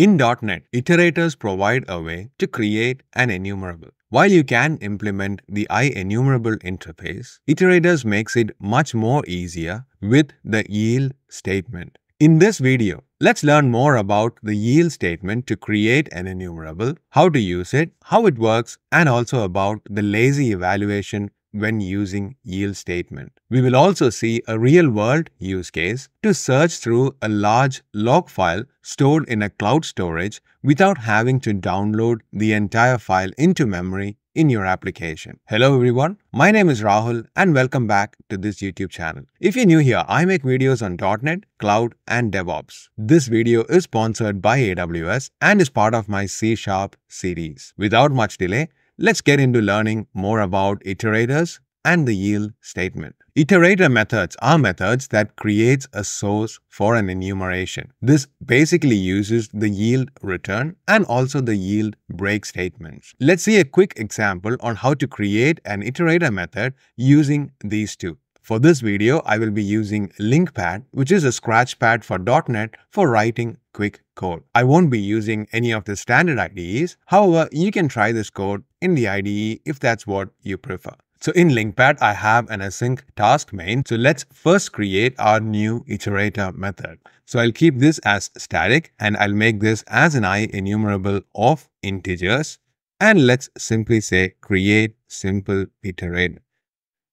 In .NET, iterators provide a way to create an enumerable. While you can implement the IEnumerable interface, iterators makes it much more easier with the yield statement. In this video, let's learn more about the yield statement to create an enumerable, how to use it, how it works, and also about the lazy evaluation when using yield statement. We will also see a real-world use case to search through a large log file stored in a cloud storage without having to download the entire file into memory in your application. Hello everyone, my name is Rahul and welcome back to this YouTube channel. If you're new here, I make videos on .NET, Cloud and DevOps. This video is sponsored by AWS and is part of my C Sharp series. Without much delay, Let's get into learning more about iterators and the yield statement. Iterator methods are methods that creates a source for an enumeration. This basically uses the yield return and also the yield break statements. Let's see a quick example on how to create an iterator method using these two. For this video, I will be using LINQPad, which is a scratchpad for .NET for writing quick code. I won't be using any of the standard IDEs. However, you can try this code in the IDE if that's what you prefer. So in LINQPad, I have an async task main. So let's first create our new iterator method. So I'll keep this as static and I'll make this as an I enumerable of integers. And let's simply say create simple iterator.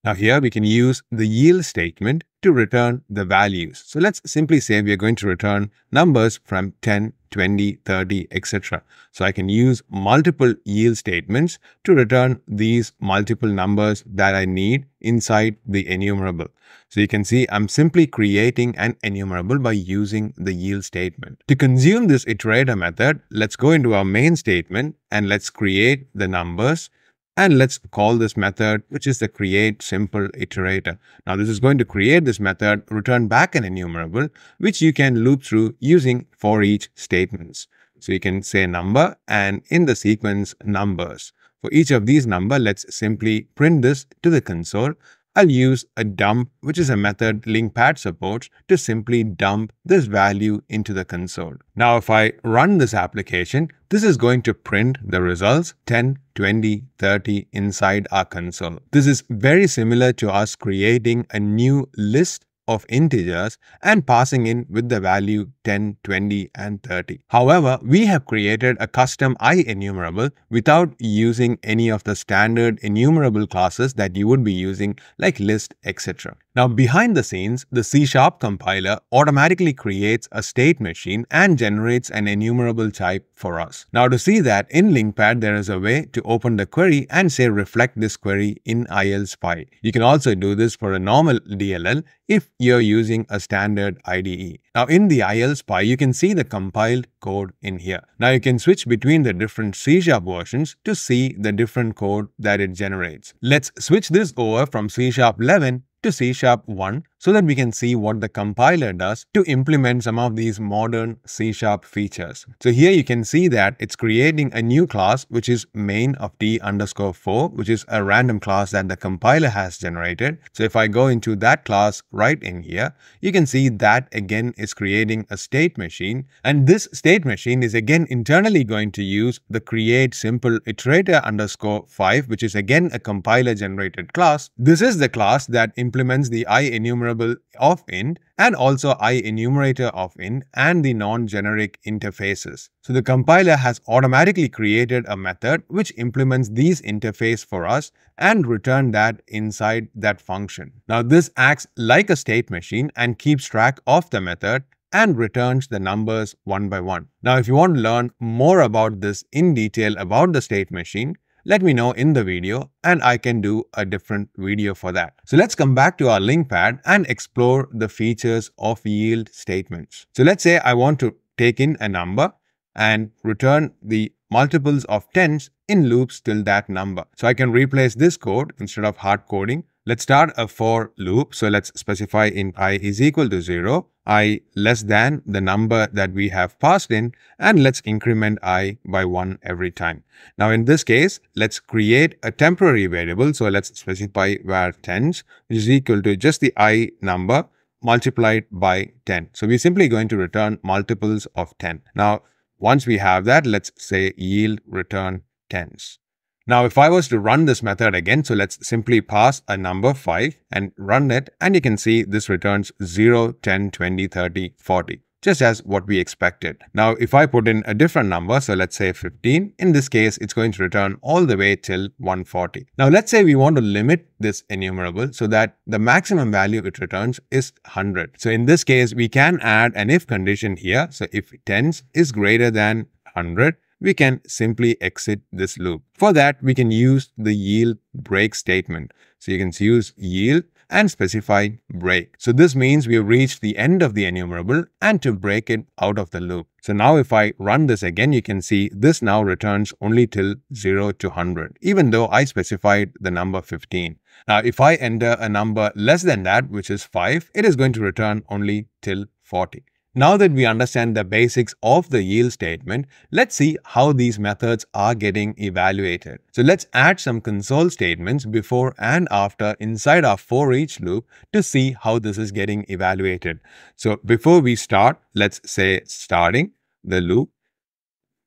Now here we can use the yield statement to return the values. So let's simply say we are going to return numbers from 10, 20, 30, etc. So I can use multiple yield statements to return these multiple numbers that I need inside the enumerable. So you can see I'm simply creating an enumerable by using the yield statement. To consume this iterator method, let's go into our main statement and let's create the numbers and let's call this method, which is the create simple iterator. Now this is going to create this method, return back an enumerable, which you can loop through using for each statements. So you can say number and in the sequence numbers. For each of these number, let's simply print this to the console I'll use a dump, which is a method LINQPad supports to simply dump this value into the console. Now, if I run this application, this is going to print the results 10, 20, 30 inside our console. This is very similar to us creating a new list of integers and passing in with the value 10, 20 and 30. However, we have created a custom IEnumerable without using any of the standard enumerable classes that you would be using like list, etc. Now behind the scenes, the C-sharp compiler automatically creates a state machine and generates an enumerable type for us. Now to see that in LINQPad, there is a way to open the query and say reflect this query in ILSpy. You can also do this for a normal DLL if you're using a standard IDE. Now in the ILSpy, you can see the compiled code in here. Now you can switch between the different C-sharp versions to see the different code that it generates. Let's switch this over from C-sharp 11 to C Sharp 1 so that we can see what the compiler does to implement some of these modern C Sharp features. So here you can see that it's creating a new class which is main of t underscore 4 which is a random class that the compiler has generated. So if I go into that class right in here, you can see that again is creating a state machine and this state machine is again internally going to use the create simple iterator underscore 5 which is again a compiler generated class. This is the class that implements the IEnumerable of int and also IEnumerator of int and the non-generic interfaces. So the compiler has automatically created a method which implements these interface for us and return that inside that function. Now this acts like a state machine and keeps track of the method and returns the numbers one by one. Now if you want to learn more about this in detail about the state machine, let me know in the video and I can do a different video for that. So let's come back to our LINQPad and explore the features of yield statements. So let's say I want to take in a number and return the multiples of tens in loops till that number. So I can replace this code instead of hard coding Let's start a for loop. So let's specify in i is equal to 0, i less than the number that we have passed in, and let's increment i by 1 every time. Now in this case, let's create a temporary variable. So let's specify var tens, which is equal to just the i number multiplied by 10. So we're simply going to return multiples of 10. Now, once we have that, let's say yield return tens. Now, if I was to run this method again, so let's simply pass a number 5 and run it, and you can see this returns 0, 10, 20, 30, 40 just as what we expected. Now, if I put in a different number, so let's say 15, in this case, it's going to return all the way till 140. Now, let's say we want to limit this enumerable so that the maximum value it returns is 100. So in this case, we can add an if condition here. So if tens is greater than 100, we can simply exit this loop. For that, we can use the yield break statement. So you can use yield and specify break. So this means we have reached the end of the enumerable and to break it out of the loop. So now if I run this again, you can see this now returns only till 0 to 100, even though I specified the number 15. Now if I enter a number less than that, which is 5, it is going to return only till 40. Now that we understand the basics of the yield statement, let's see how these methods are getting evaluated. So let's add some console statements before and after inside our for each loop to see how this is getting evaluated. So before we start, let's say starting the loop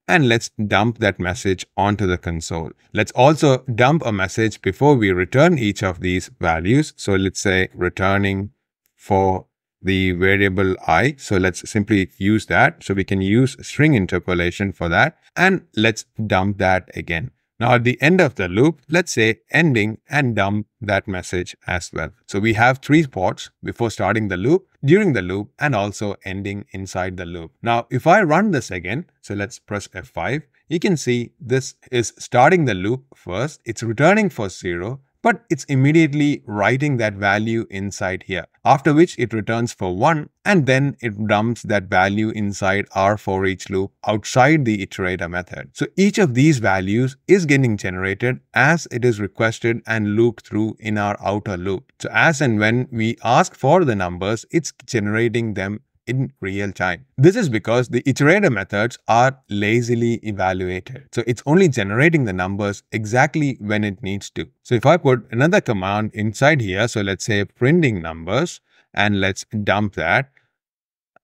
and let's dump that message onto the console. Let's also dump a message before we return each of these values. So let's say returning for the variable i. So let's simply use that. So we can use string interpolation for that. And let's dump that again. Now at the end of the loop, let's say ending and dump that message as well. So we have three spots before starting the loop, during the loop, and also ending inside the loop. Now if I run this again, so let's press F5, you can see this is starting the loop first, it's returning for zero, but it's immediately writing that value inside here, after which it returns for 1 and then it dumps that value inside our for each loop outside the iterator method. So each of these values is getting generated as it is requested and looped through in our outer loop. So as and when we ask for the numbers, it's generating them in real time. This is because the iterator methods are lazily evaluated. So it's only generating the numbers exactly when it needs to. So if I put another command inside here, so let's say printing numbers, and let's dump that,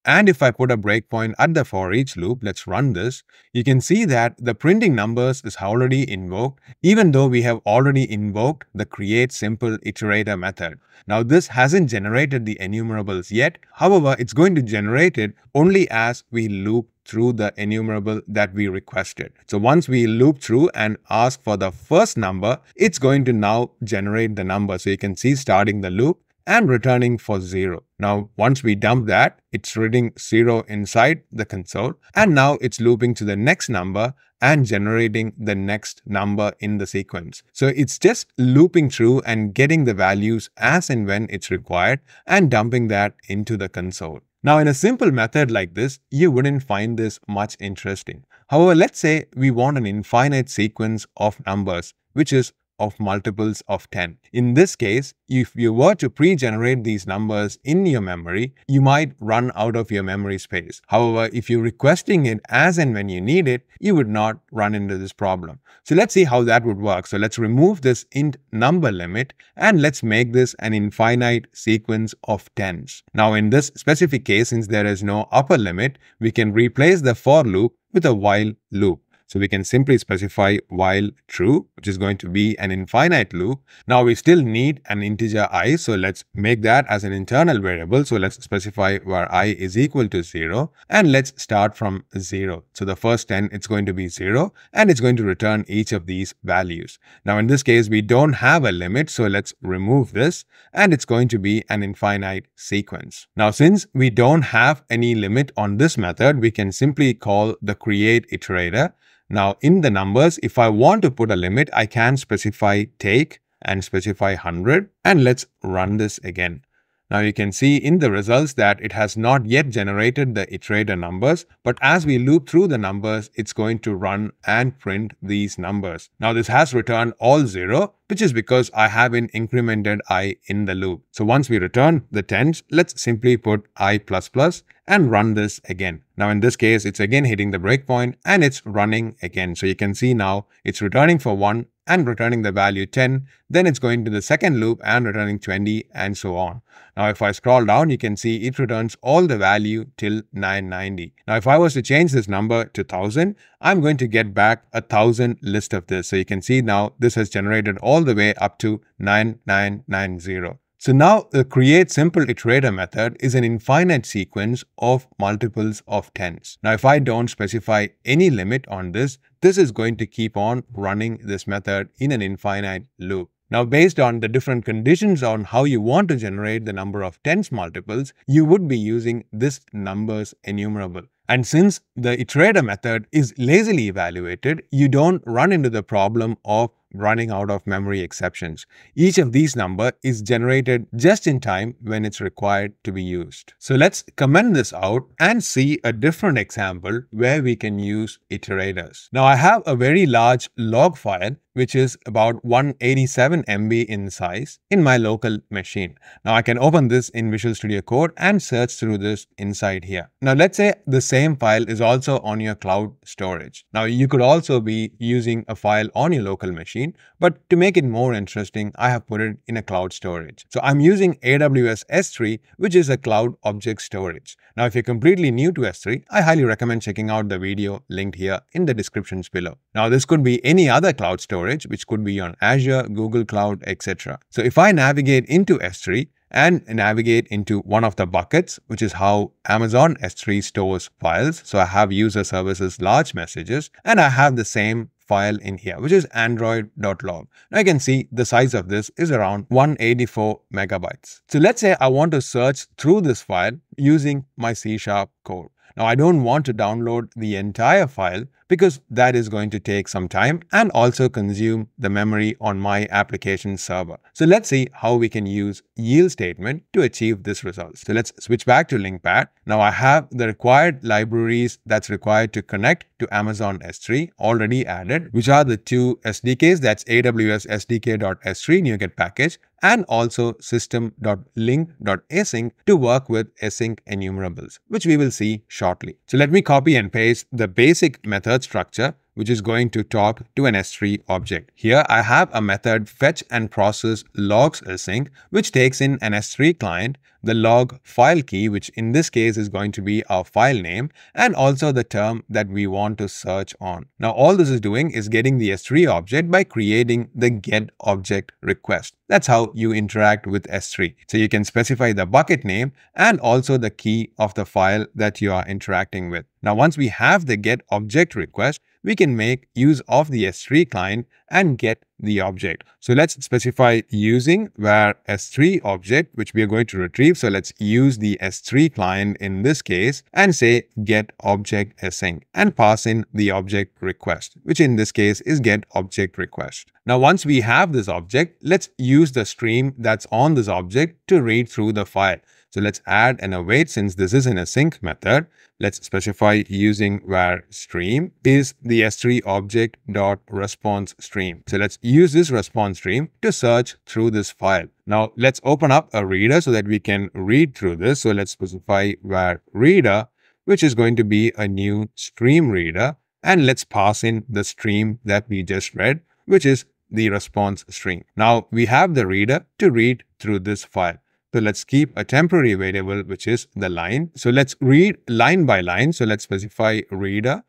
and if I put a breakpoint at the for each loop, let's run this, you can see that the printing numbers is already invoked, even though we have already invoked the create simple iterator method. Now this hasn't generated the enumerables yet. However, it's going to generate it only as we loop through the enumerable that we requested. So once we loop through and ask for the first number, it's going to now generate the number. So you can see starting the loop, and returning for 0. Now, once we dump that, it's reading 0 inside the console, and now it's looping to the next number and generating the next number in the sequence. So it's just looping through and getting the values as and when it's required and dumping that into the console. Now, in a simple method like this, you wouldn't find this much interesting. However, let's say we want an infinite sequence of numbers, which is of multiples of 10. In this case, if you were to pre-generate these numbers in your memory, you might run out of your memory space. However, if you're requesting it as and when you need it, you would not run into this problem. So let's see how that would work. So let's remove this int number limit and let's make this an infinite sequence of tens. Now in this specific case, since there is no upper limit, we can replace the for loop with a while loop. So we can simply specify while true, which is going to be an infinite loop. Now we still need an integer i. So let's make that as an internal variable. So let's specify where i is equal to 0 and let's start from 0. So the first 10, it's going to be 0 and it's going to return each of these values. Now in this case, we don't have a limit. So let's remove this and it's going to be an infinite sequence. Now since we don't have any limit on this method, we can simply call the create iterator now in the numbers, if I want to put a limit, I can specify take and specify 100 and let's run this again. Now you can see in the results that it has not yet generated the iterator numbers, but as we loop through the numbers, it's going to run and print these numbers. Now this has returned all zero, which is because I haven't incremented i in the loop. So once we return the tens, let's simply put i++ and run this again. Now in this case, it's again hitting the breakpoint and it's running again. So you can see now it's returning for 1 and returning the value 10. Then it's going to the second loop and returning 20 and so on. Now, if I scroll down, you can see it returns all the value till 990. Now, if I was to change this number to 1000, I'm going to get back a 1000 list of this. So you can see now this has generated all the way up to 9990. So now the create simple iterator method is an infinite sequence of multiples of tens. Now if I don't specify any limit on this, this is going to keep on running this method in an infinite loop. Now, based on the different conditions on how you want to generate the number of tens multiples, you would be using this numbers enumerable. And since the iterator method is lazily evaluated, you don't run into the problem of running out of memory exceptions. Each of these number is generated just in time when it's required to be used. So let's comment this out and see a different example where we can use iterators. Now I have a very large log file which is about 187 MB in size in my local machine. Now I can open this in Visual Studio Code and search through this inside here. Now let's say the same file is also on your cloud storage. Now you could also be using a file on your local machine, but to make it more interesting, I have put it in a cloud storage. So I'm using AWS S3, which is a cloud object storage. Now if you're completely new to S3, I highly recommend checking out the video linked here in the descriptions below. Now this could be any other cloud storage storage, which could be on Azure, Google Cloud, etc. So if I navigate into S3 and navigate into one of the buckets, which is how Amazon S3 stores files. So I have user services large messages and I have the same file in here, which is android.log. Now you can see the size of this is around 184 megabytes. So let's say I want to search through this file using my C Sharp code. Now I don't want to download the entire file because that is going to take some time and also consume the memory on my application server. So let's see how we can use yield statement to achieve this result. So let's switch back to LINQPad. Now I have the required libraries that's required to connect to Amazon S3 already added, which are the two SDKs, that's AWS SDK.S3 NuGet package and also system.linq.async to work with async enumerables, which we will see shortly. So let me copy and paste the basic method structure which is going to talk to an S3 object. Here I have a method fetch and process logs async, which takes in an S3 client, the log file key, which in this case is going to be our file name, and also the term that we want to search on. Now all this is doing is getting the S3 object by creating the get object request. That's how you interact with S3. So you can specify the bucket name and also the key of the file that you are interacting with. Now once we have the get object request, we can make use of the S3 client and get the object. So let's specify using where S3 object, which we are going to retrieve. So let's use the S3 client in this case and say get object async and pass in the object request, which in this case is get object request. Now, once we have this object, let's use the stream that's on this object to read through the file. So let's add an await since this is an async method. Let's specify using var stream is the S3 object dot response stream. So let's use this response stream to search through this file. Now let's open up a reader so that we can read through this. So let's specify var reader, which is going to be a new stream reader. And let's pass in the stream that we just read, which is the response stream. Now we have the reader to read through this file. So let's keep a temporary variable, which is the line. So let's read line by line. So let's specify reader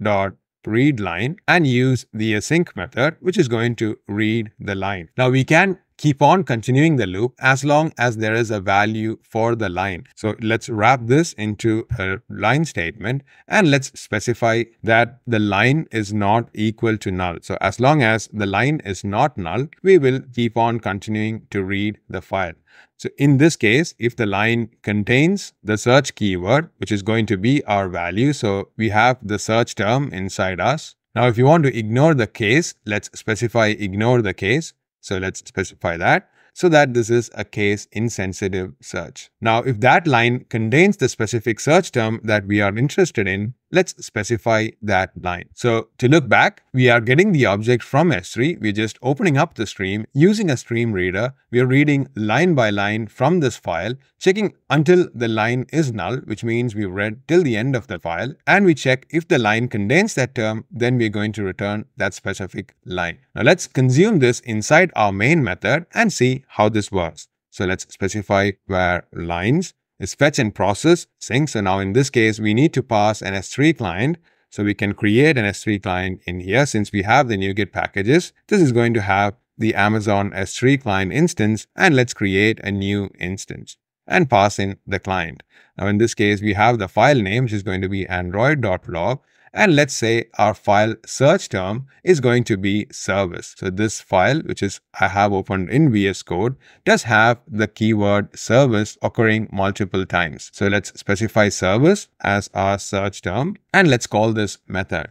dot read line and use the async method, which is going to read the line. Now we can keep on continuing the loop as long as there is a value for the line. So let's wrap this into a line statement and let's specify that the line is not equal to null. So as long as the line is not null, we will keep on continuing to read the file. So in this case, if the line contains the search keyword, which is going to be our value, so we have the search term inside us. Now, if you want to ignore the case, let's specify ignore the case. So let's specify that so that this is a case insensitive search. Now, if that line contains the specific search term that we are interested in, let's specify that line. So to look back, we are getting the object from S3. We're just opening up the stream using a stream reader. We are reading line by line from this file, checking until the line is null, which means we've read till the end of the file. And we check if the line contains that term, then we're going to return that specific line. Now let's consume this inside our main method and see how this works. So let's specify where lines is fetch and process sync. So now in this case, we need to pass an S3 client. So we can create an S3 client in here. Since we have the NuGet packages, this is going to have the Amazon S3 client instance. And let's create a new instance and pass in the client. Now in this case, we have the file name, which is going to be android.log. And let's say our file search term is going to be service. So this file, which is I have opened in VS Code, does have the keyword service occurring multiple times. So let's specify service as our search term and let's call this method.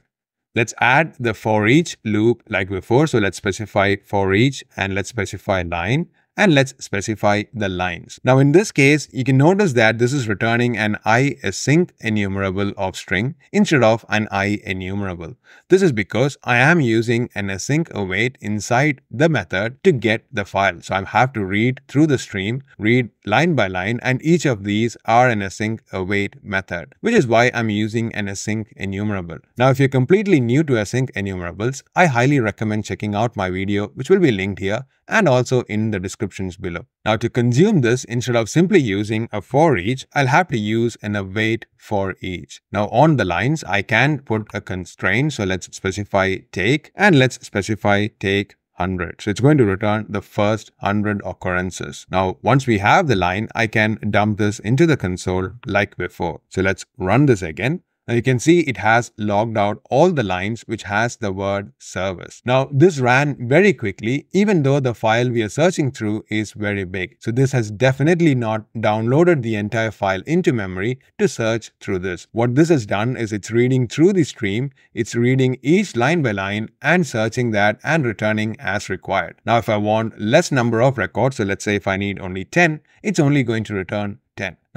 Let's add the for each loop like before. So let's specify for each and let's specify line and let's specify the lines. Now in this case, you can notice that this is returning an async enumerable of string instead of an i enumerable. This is because I am using an async await inside the method to get the file. So I have to read through the stream, read line by line, and each of these are an async await method, which is why I'm using an async enumerable. Now if you're completely new to async enumerables, I highly recommend checking out my video, which will be linked here and also in the descriptions below. Now to consume this, instead of simply using a for each, I'll have to use an await for each. Now on the lines, I can put a constraint. So let's specify take and let's specify take 100. So it's going to return the first 100 occurrences. Now, once we have the line, I can dump this into the console like before. So let's run this again. Now you can see it has logged out all the lines which has the word service. Now this ran very quickly even though the file we are searching through is very big. So this has definitely not downloaded the entire file into memory to search through this. What this has done is it's reading through the stream, it's reading each line by line and searching that and returning as required. Now if I want less number of records, so let's say if I need only 10, it's only going to return 10.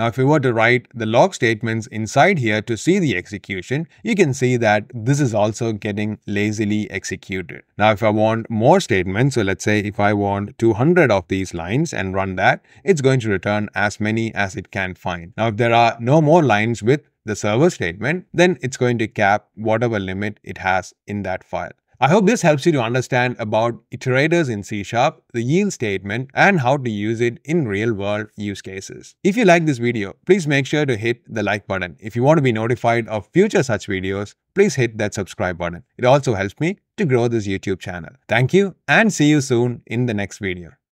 Now, if we were to write the log statements inside here to see the execution, you can see that this is also getting lazily executed. Now, if I want more statements, so let's say if I want 200 of these lines and run that, it's going to return as many as it can find. Now, if there are no more lines with the server statement, then it's going to cap whatever limit it has in that file. I hope this helps you to understand about iterators in C Sharp, the yield statement, and how to use it in real-world use cases. If you like this video, please make sure to hit the like button. If you want to be notified of future such videos, please hit that subscribe button. It also helps me to grow this YouTube channel. Thank you and see you soon in the next video.